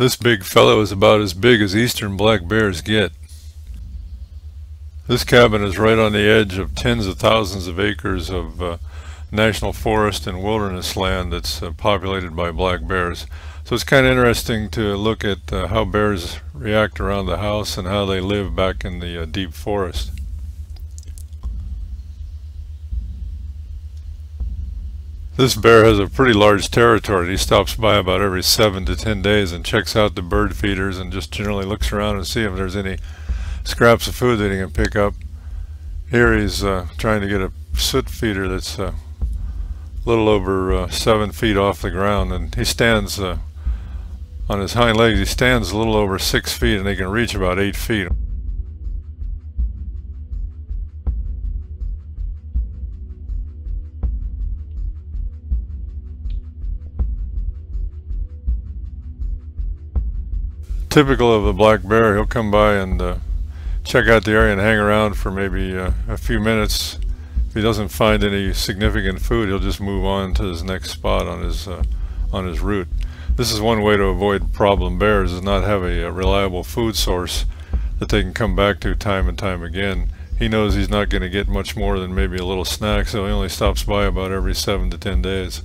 This big fellow is about as big as eastern black bears get. This cabin is right on the edge of tens of thousands of acres of uh, national forest and wilderness land that's uh, populated by black bears. So it's kind of interesting to look at uh, how bears react around the house and how they live back in the uh, deep forest. This bear has a pretty large territory. He stops by about every seven to ten days and checks out the bird feeders and just generally looks around and see if there's any scraps of food that he can pick up. Here he's uh, trying to get a suet feeder that's uh, a little over uh, seven feet off the ground and he stands uh, on his hind legs he stands a little over six feet and he can reach about eight feet. Typical of the black bear, he'll come by and uh, check out the area and hang around for maybe uh, a few minutes. If he doesn't find any significant food, he'll just move on to his next spot on his uh, on his route. This is one way to avoid problem bears: is not have a, a reliable food source that they can come back to time and time again. He knows he's not going to get much more than maybe a little snack, so he only stops by about every seven to ten days.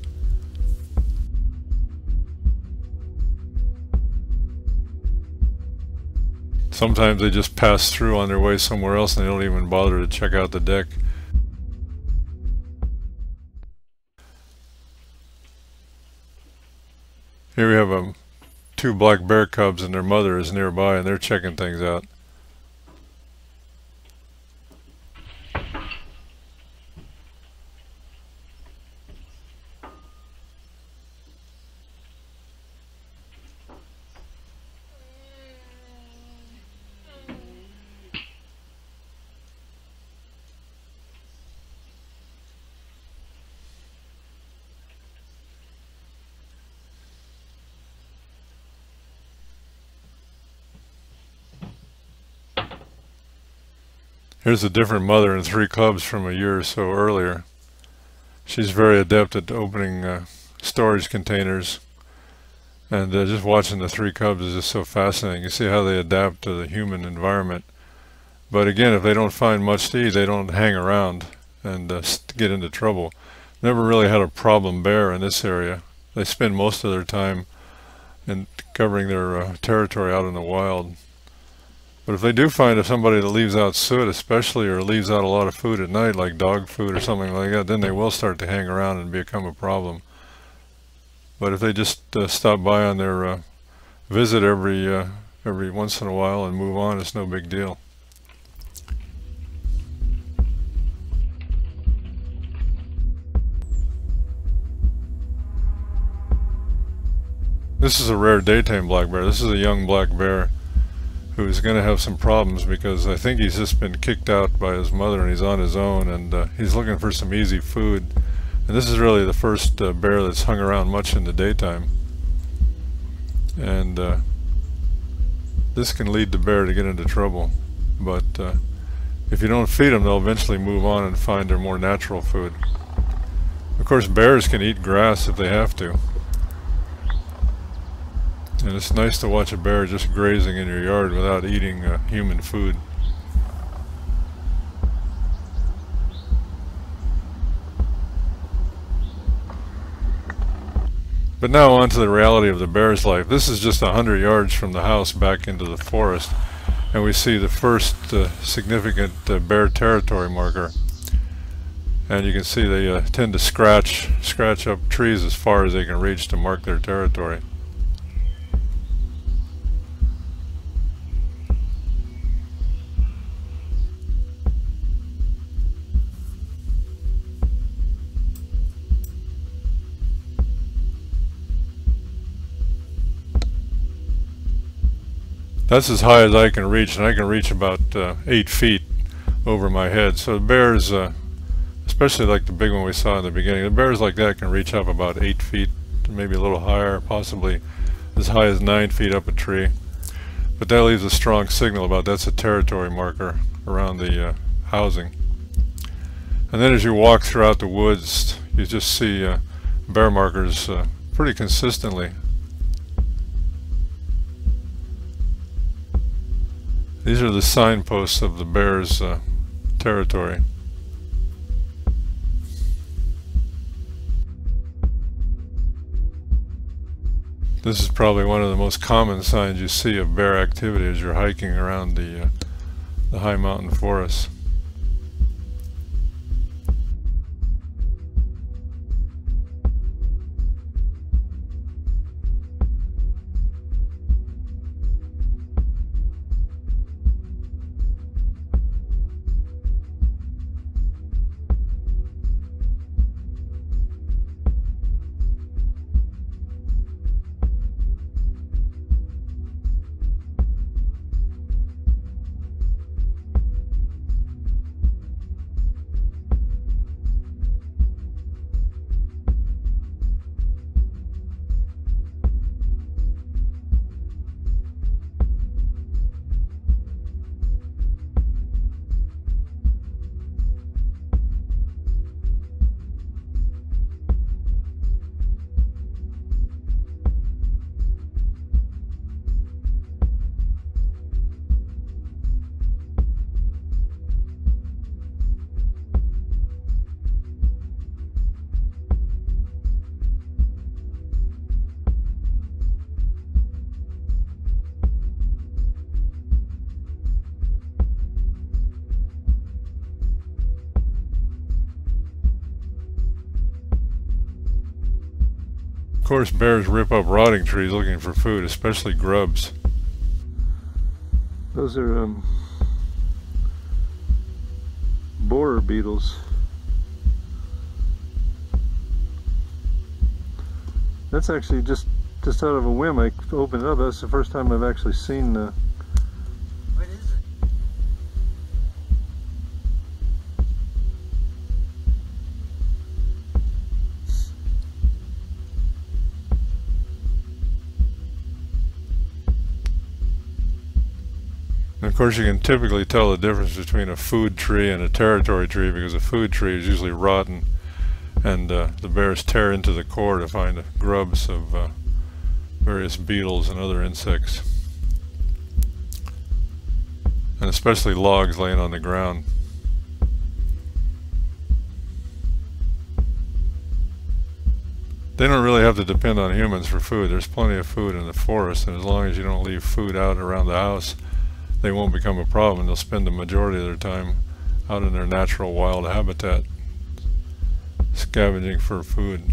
Sometimes they just pass through on their way somewhere else and they don't even bother to check out the deck. Here we have um, two black bear cubs and their mother is nearby and they're checking things out. Here's a different mother and three cubs from a year or so earlier. She's very adept at opening uh, storage containers. And uh, just watching the three cubs is just so fascinating. You see how they adapt to the human environment. But again, if they don't find much to eat, they don't hang around and uh, get into trouble. Never really had a problem bear in this area. They spend most of their time in covering their uh, territory out in the wild. But if they do find if somebody that leaves out suet, especially, or leaves out a lot of food at night, like dog food or something like that, then they will start to hang around and become a problem. But if they just uh, stop by on their uh, visit every uh, every once in a while and move on, it's no big deal. This is a rare daytime black bear. This is a young black bear who's going to have some problems because I think he's just been kicked out by his mother and he's on his own and uh, he's looking for some easy food. And this is really the first uh, bear that's hung around much in the daytime. And uh, this can lead the bear to get into trouble. But uh, if you don't feed them, they'll eventually move on and find their more natural food. Of course, bears can eat grass if they have to. And it's nice to watch a bear just grazing in your yard without eating uh, human food. But now on to the reality of the bear's life. This is just a hundred yards from the house back into the forest and we see the first uh, significant uh, bear territory marker and you can see they uh, tend to scratch scratch up trees as far as they can reach to mark their territory. That's as high as I can reach, and I can reach about uh, eight feet over my head. So the bears, uh, especially like the big one we saw in the beginning, the bears like that can reach up about eight feet, maybe a little higher, possibly as high as nine feet up a tree. But that leaves a strong signal about that's a territory marker around the uh, housing. And then as you walk throughout the woods, you just see uh, bear markers uh, pretty consistently These are the signposts of the bear's uh, territory. This is probably one of the most common signs you see of bear activity as you're hiking around the, uh, the high mountain forests. Of course, bears rip up rotting trees looking for food, especially grubs. Those are um, borer beetles. That's actually just just out of a whim. I opened it up. That's the first time I've actually seen the And of course you can typically tell the difference between a food tree and a territory tree because a food tree is usually rotten and uh, the bears tear into the core to find grubs of uh, various beetles and other insects. And especially logs laying on the ground. They don't really have to depend on humans for food. There's plenty of food in the forest and as long as you don't leave food out around the house they won't become a problem. They'll spend the majority of their time out in their natural wild habitat scavenging for food.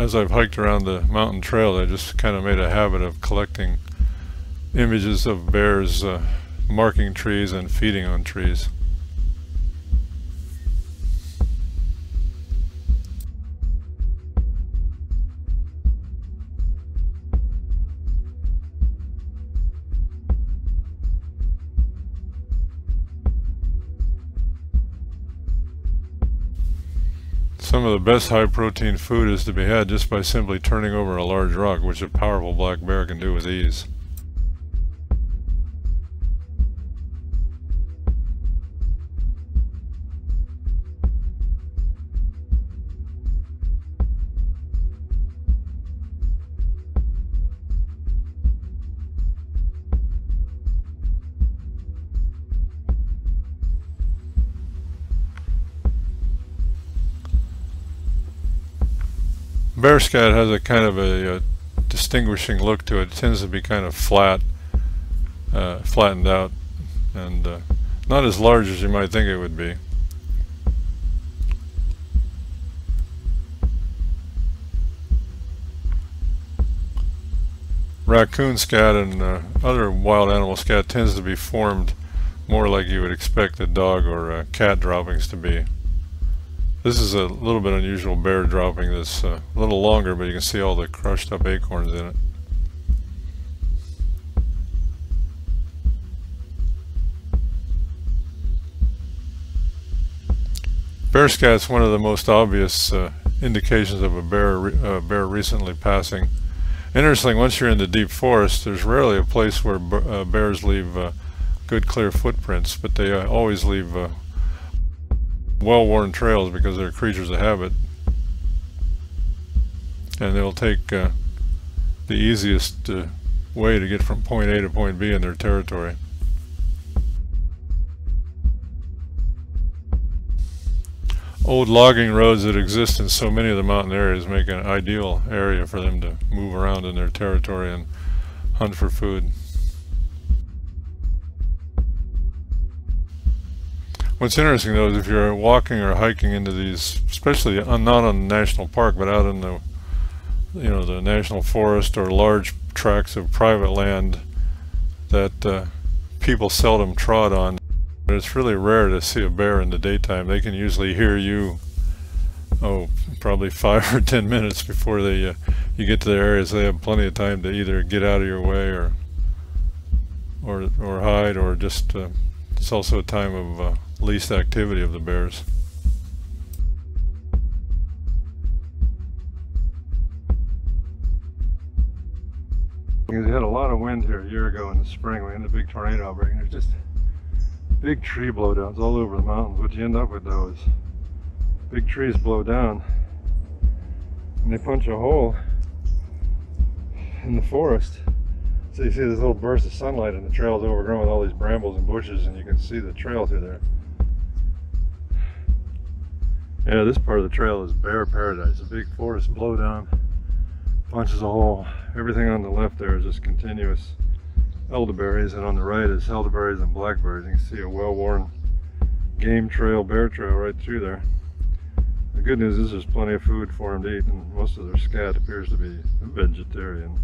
As I've hiked around the mountain trail, I just kind of made a habit of collecting images of bears uh, marking trees and feeding on trees. Some of the best high protein food is to be had just by simply turning over a large rock, which a powerful black bear can do with ease. Bearscat has a kind of a, a, distinguishing look to it. It tends to be kind of flat, uh, flattened out, and uh, not as large as you might think it would be. raccoon scat and uh, other wild animal scat tends to be formed more like you would expect a dog or a cat droppings to be. This is a little bit unusual bear dropping that's uh, a little longer, but you can see all the crushed up acorns in it. Bear scat's one of the most obvious uh, indications of a bear, re uh, bear recently passing. Interesting, once you're in the deep forest, there's rarely a place where uh, bears leave uh, good clear footprints, but they uh, always leave well-worn trails because they're creatures of habit. And they'll take uh, the easiest uh, way to get from point A to point B in their territory. old logging roads that exist in so many of the mountain areas make an ideal area for them to move around in their territory and hunt for food. What's interesting though is if you're walking or hiking into these, especially not on the national park, but out in the, you know, the national forest or large tracts of private land that uh, people seldom trod on, it's really rare to see a bear in the daytime. They can usually hear you, oh, probably five or ten minutes before they uh, you get to their areas. They have plenty of time to either get out of your way or or or hide, or just uh, it's also a time of uh, least activity of the bears. We had a lot of wind here a year ago in the spring. We had a big tornado outbreak. And there's just big tree blowdowns all over the mountains. What you end up with though is big trees blow down and they punch a hole in the forest. So you see this little burst of sunlight and the trail is overgrown with all these brambles and bushes and you can see the trail through there. Yeah, this part of the trail is bear paradise. A big forest blowdown punches a hole. Everything on the left there is just continuous elderberries and on the right is elderberries and blackberries. You can see a well-worn game trail, bear trail right through there. The good news is there's plenty of food for them to eat and most of their scat appears to be vegetarian.